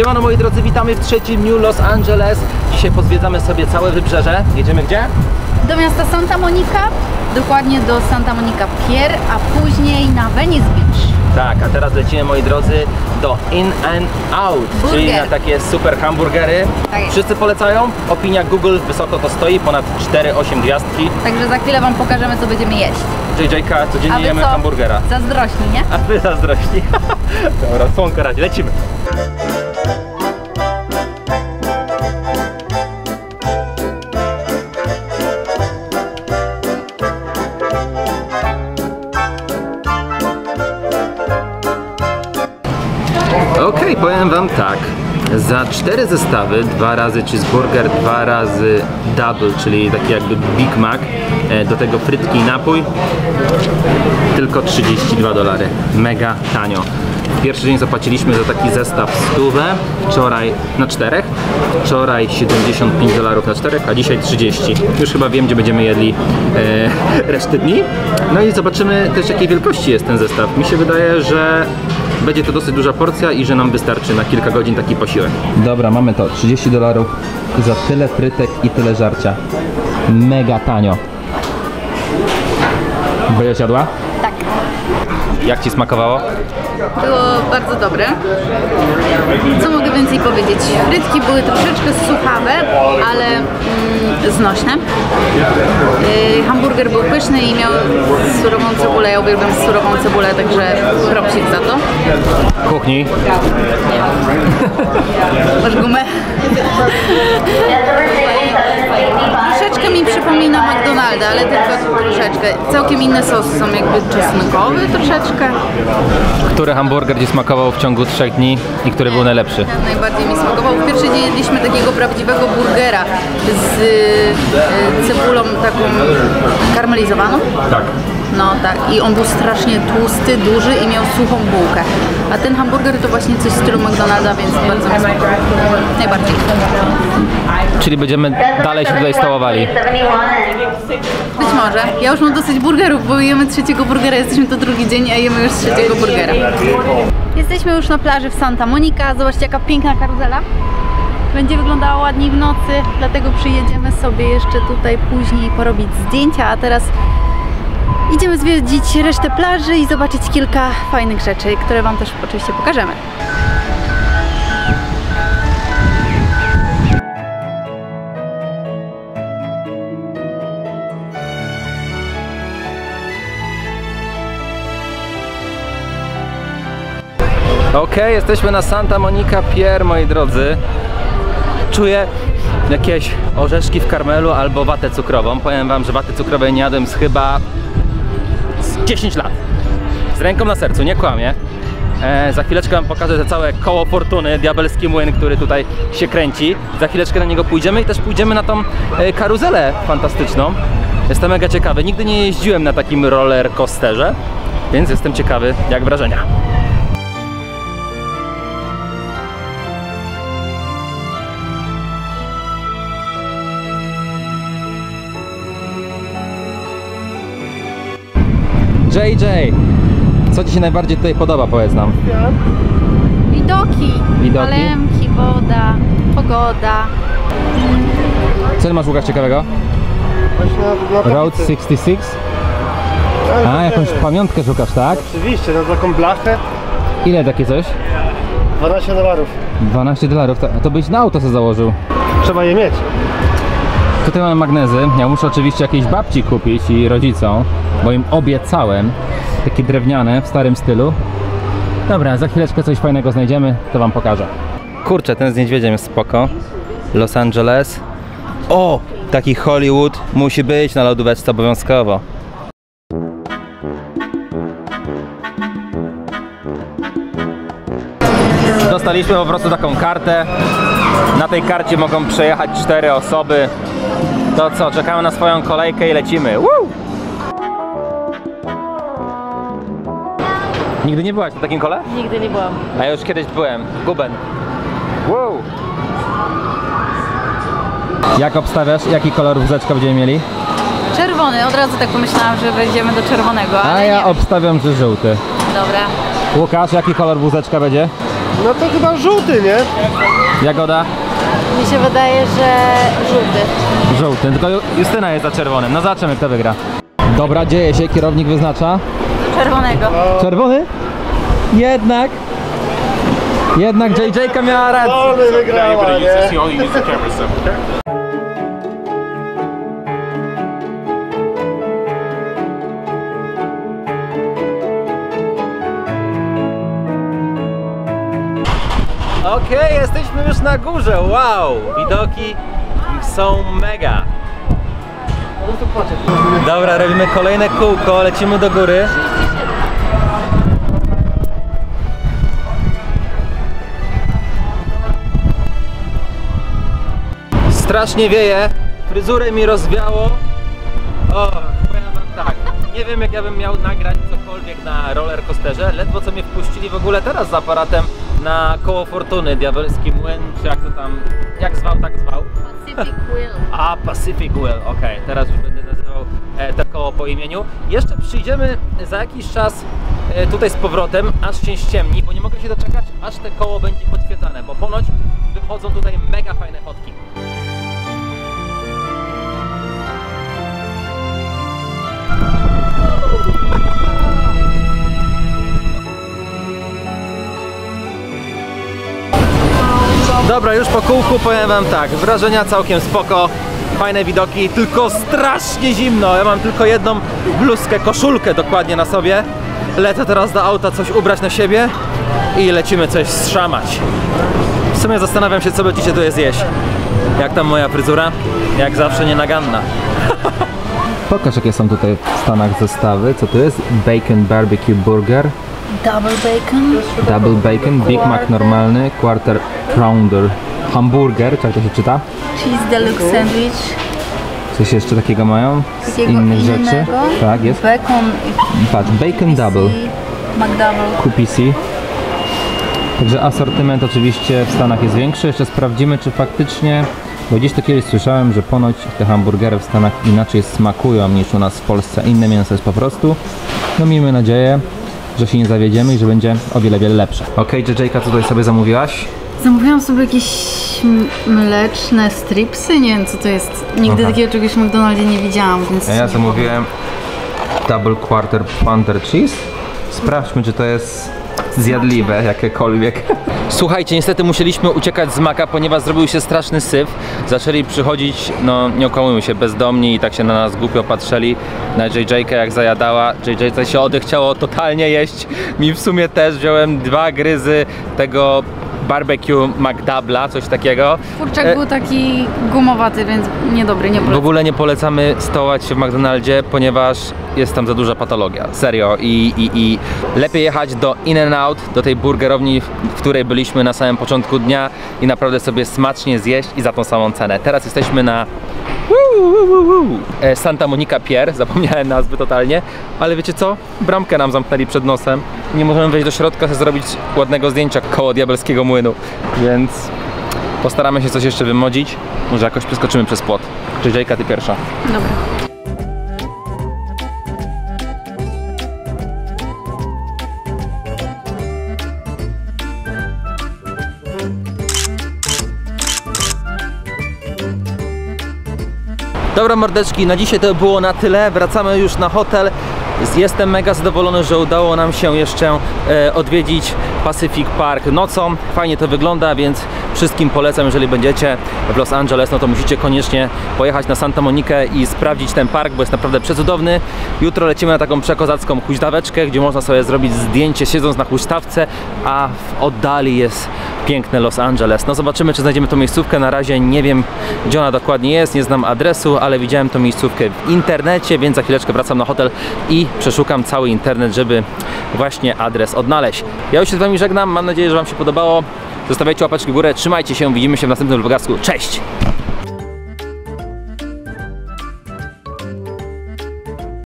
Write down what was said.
Siemano moi drodzy, witamy w trzecim dniu Los Angeles. Dzisiaj pozwiedzamy sobie całe wybrzeże. Jedziemy gdzie? do miasta Santa Monica, dokładnie do Santa Monica Pier, a później na Venice Beach. Tak, a teraz lecimy moi drodzy do In and Out, czyli Burger. na takie super hamburgery. Tak jest. Wszyscy polecają. Opinia Google wysoko to stoi, ponad 4-8 gwiazdki. Także za chwilę Wam pokażemy, co będziemy jeść. JJ-ka A codziennie Wy jemy co? hamburgera. Zazdrośni, nie? A wy zazdrośni. Dobra, słonko razie, lecimy. Okej, powiem wam tak. Za cztery zestawy, dwa razy cheeseburger, dwa razy double, czyli taki jakby Big Mac, e, do tego frytki i napój, tylko 32 dolary. Mega tanio. Pierwszy dzień zapłaciliśmy za taki zestaw stówę, wczoraj na czterech, wczoraj 75 dolarów na czterech, a dzisiaj 30. Już chyba wiem, gdzie będziemy jedli e, resztę dni. No i zobaczymy też jakiej wielkości jest ten zestaw. Mi się wydaje, że będzie to dosyć duża porcja i że nam wystarczy na kilka godzin taki posiłek. Dobra, mamy to. 30 dolarów za tyle frytek i tyle żarcia. Mega tanio. Będziesz jadła? Jak Ci smakowało? Było bardzo dobre. Co mogę więcej powiedzieć? Frytki były troszeczkę suchawe, ale mm, znośne. Yy, hamburger był pyszny i miał surową cebulę. Ja uwielbiam surową cebulę, także propsik za to. Kuchni. Masz gumę? Przypomina McDonalda, ale tylko troszeczkę. Całkiem inne sosy są jakby czosnkowy troszeczkę. Który hamburger Ci smakował w ciągu trzech dni i który był najlepszy? Ten najbardziej mi smakował. W pierwszy dzień jedliśmy takiego prawdziwego burgera z y, cebulą taką karmelizowaną. Tak. No tak, i on był strasznie tłusty, duży i miał suchą bułkę. A ten hamburger to właśnie coś w stylu McDonalda, więc bardzo mi smakował. Najbardziej. Czyli będziemy dalej się tutaj stołowali. Być może. Ja już mam dosyć burgerów, bo jemy trzeciego burgera, jesteśmy to drugi dzień, a jemy już trzeciego burgera. Jesteśmy już na plaży w Santa Monica. Zobaczcie jaka piękna karuzela. Będzie wyglądała ładniej w nocy, dlatego przyjedziemy sobie jeszcze tutaj później porobić zdjęcia, a teraz idziemy zwiedzić resztę plaży i zobaczyć kilka fajnych rzeczy, które Wam też oczywiście pokażemy. Okej, jesteśmy na Santa Monica Pier, moi drodzy. Czuję jakieś orzeszki w karmelu albo watę cukrową. Powiem wam, że waty cukrowej nie jadłem z chyba 10 lat. Z ręką na sercu, nie kłamię. E, za chwileczkę wam pokażę te całe koło fortuny, diabelski młyn, który tutaj się kręci. Za chwileczkę na niego pójdziemy i też pójdziemy na tą e, karuzelę fantastyczną. Jestem mega ciekawy. Nigdy nie jeździłem na takim roller coasterze, więc jestem ciekawy jak wrażenia. JJ, co Ci się najbardziej tutaj podoba, powiedz nam? Widoki, Widoki? palemki, woda, pogoda. Co masz Łukasz ciekawego? Road tablicy. 66? Ale A, jakąś pamiątkę szukasz, tak? Oczywiście, na taką blachę Ile takie coś? 12 dolarów. 12 dolarów, to, to byś na auto sobie założył. Trzeba je mieć. Tutaj mamy magnezy. Ja muszę oczywiście jakiejś babci kupić i rodzicom, bo im obiecałem. Takie drewniane w starym stylu. Dobra, za chwileczkę coś fajnego znajdziemy, to wam pokażę. Kurczę, ten z niedźwiedziem jest spoko. Los Angeles. O! Taki Hollywood musi być na lodóweczce obowiązkowo. Dostaliśmy po prostu taką kartę. Na tej karcie mogą przejechać cztery osoby. To co, czekamy na swoją kolejkę i lecimy. Woo! Nigdy nie byłaś na takim kole? Nigdy nie byłam. A ja już kiedyś byłem. Guben. Wow! Jak obstawiasz, jaki kolor wózeczka będziemy mieli? Czerwony, od razu tak pomyślałam, że wejdziemy do czerwonego, ale A ja nie. obstawiam, że żółty. Dobra. Łukasz, jaki kolor wózeczka będzie? No to chyba żółty, nie? Jagoda? Mi się wydaje, że żółty. Żółty, tylko Justyna jest za czerwonym. No zobaczymy kto wygra. Dobra, dzieje się, kierownik wyznacza. Czerwonego. Czerwony? Jednak. Jednak JJ miała rację. Wygrała, nie? Stuff, okay? Okej, jesteśmy już na górze. Wow, widoki są mega. Dobra, robimy kolejne kółko, lecimy do góry. Strasznie wieje, fryzurę mi rozwiało. O, powiem wam tak, nie wiem jak ja bym miał nagrać cokolwiek na roller coasterze, ledwo co mnie wpuścili w ogóle teraz z aparatem na koło fortuny, diabelski młyn, czy jak to tam, jak zwał, tak zwał. Pacific Will. A, Pacific Well, okej, teraz już będę nazywał e, to koło po imieniu. Jeszcze przyjdziemy za jakiś czas e, tutaj z powrotem, aż się ściemni, bo nie mogę się doczekać, aż te koło będzie podświetlane, bo ponoć wychodzą tutaj mega fajne fotki. Dobra, już po kółku powiem wam tak, wrażenia całkiem spoko, fajne widoki, tylko strasznie zimno. Ja mam tylko jedną bluzkę, koszulkę dokładnie na sobie. Lecę teraz do auta coś ubrać na siebie i lecimy coś strzamać. W sumie zastanawiam się, co będziecie tu zjeść. Jak tam moja fryzura? Jak zawsze nienaganna. Pokaż, jakie są tutaj w Stanach zestawy. Co to jest? Bacon Barbecue Burger. Double bacon. Double bacon, Big Mac normalny, quarter pounder, hamburger, czy jak to się czyta? Cheese deluxe sandwich. Coś jeszcze takiego mają? Z Takiego innych rzeczy? innego. Tak, jest. Bacon Patrz, bacon double, McDouble. QPC. Także asortyment oczywiście w Stanach jest większy. Jeszcze sprawdzimy, czy faktycznie, bo gdzieś to kiedyś słyszałem, że ponoć te hamburgery w Stanach inaczej smakują niż u nas w Polsce. Inne mięso jest po prostu. No miejmy nadzieję, że się nie zawiedziemy i że będzie o wiele, wiele lepsze. Okej, okay, JJ, co tutaj sobie zamówiłaś? Zamówiłam sobie jakieś mleczne stripsy, nie wiem co to jest. Nigdy Aha. takiego czegoś w McDonaldzie nie widziałam, więc... A ja zamówiłem double quarter pounder cheese. Sprawdźmy, czy to jest zjadliwe jakiekolwiek. Słuchajcie, niestety musieliśmy uciekać z Maka, ponieważ zrobił się straszny syf. Zaczęli przychodzić, no nie okłamujmy się, bezdomni i tak się na nas głupio patrzyli. Na JJ-kę jak zajadała. JJ się odechciało totalnie jeść. Mi w sumie też wziąłem dwa gryzy tego barbecue McDouble'a, coś takiego. Kurczak E, był taki gumowaty, więc niedobry, nie w polecam. ogóle nie polecamy stołać się w McDonaldzie, ponieważ jest tam za duża patologia. Serio. I, i, i lepiej jechać do In n Out, do tej burgerowni, w w której byliśmy na samym początku dnia i naprawdę sobie smacznie zjeść i za tą samą cenę. Teraz jesteśmy na E, Santa Monica Pier, zapomniałem nazwy totalnie, ale wiecie co? Bramkę nam zamknęli przed nosem. Nie możemy wejść do środka, chcę zrobić ładnego zdjęcia koło diabelskiego młynu, więc postaramy się coś jeszcze wymodzić. Może jakoś przeskoczymy przez płot. Czy Jajka, ty pierwsza. Dobra. Dobra mordeczki, na dzisiaj to było na tyle. Wracamy już na hotel. Jestem mega zadowolony, że udało nam się jeszcze e, odwiedzić Pacific Park nocą. Fajnie to wygląda, więc wszystkim polecam, jeżeli będziecie w Los Angeles, no to musicie koniecznie pojechać na Santa Monikę i sprawdzić ten park, bo jest naprawdę przecudowny. Jutro lecimy na taką przekozacką huśtaweczkę, gdzie można sobie zrobić zdjęcie siedząc na huśtawce, a w oddali jest piękne Los Angeles. No zobaczymy, czy znajdziemy tą miejscówkę. Na razie nie wiem, gdzie ona dokładnie jest, nie znam adresu, ale widziałem tą miejscówkę w internecie, więc za chwileczkę wracam na hotel i przeszukam cały internet, żeby właśnie adres odnaleźć. Ja już się z Wami żegnam, mam nadzieję, że Wam się podobało. Zostawiajcie łapeczki w górę, trzymajcie się, widzimy się w następnym vlogasku. Cześć!